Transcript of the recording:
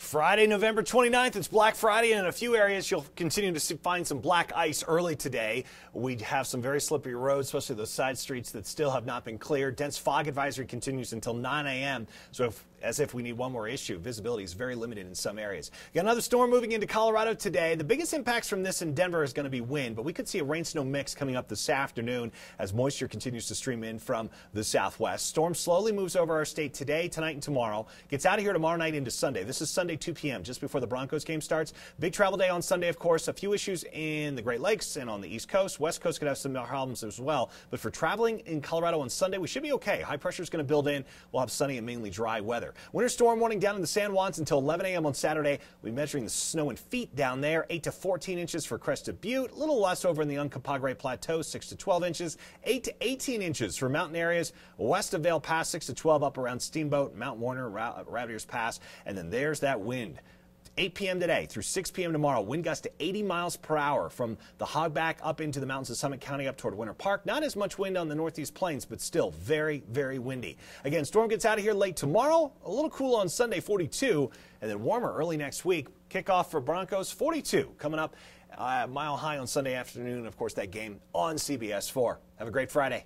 Friday, November 29th, it's Black Friday, and in a few areas you'll continue to see, find some black ice early today. We have some very slippery roads, especially those side streets that still have not been cleared. Dense fog advisory continues until 9 a.m. So if as if we need one more issue. Visibility is very limited in some areas. Got another storm moving into Colorado today. The biggest impacts from this in Denver is going to be wind, but we could see a rain snow mix coming up this afternoon as moisture continues to stream in from the southwest. Storm slowly moves over our state today, tonight, and tomorrow. Gets out of here tomorrow night into Sunday. This is Sunday, 2 p.m., just before the Broncos game starts. Big travel day on Sunday, of course. A few issues in the Great Lakes and on the East Coast. West Coast could have some problems as well. But for traveling in Colorado on Sunday, we should be okay. High pressure is going to build in. We'll have sunny and mainly dry weather. Winter storm warning down in the San Juans until 11 a.m. on Saturday. We'll be measuring the snow in feet down there, 8 to 14 inches for Crested Butte, a little less over in the Uncompahgre Plateau, 6 to 12 inches, 8 to 18 inches for mountain areas west of Vail Pass, 6 to 12 up around Steamboat, Mount Werner, Rabbit Ears Pass, and then there's wind. 8 p.m. today through 6 p.m. tomorrow. Wind gusts to 80 miles per hour from the Hogback up into the mountains of Summit County up toward Winter Park. Not as much wind on the northeast plains, but still very, very windy. Again, storm gets out of here late tomorrow. A little cool on Sunday, 42, and then warmer early next week. Kickoff for Broncos, 42 coming up. Uh, mile high on Sunday afternoon. Of course, that game on CBS 4. Have a great Friday.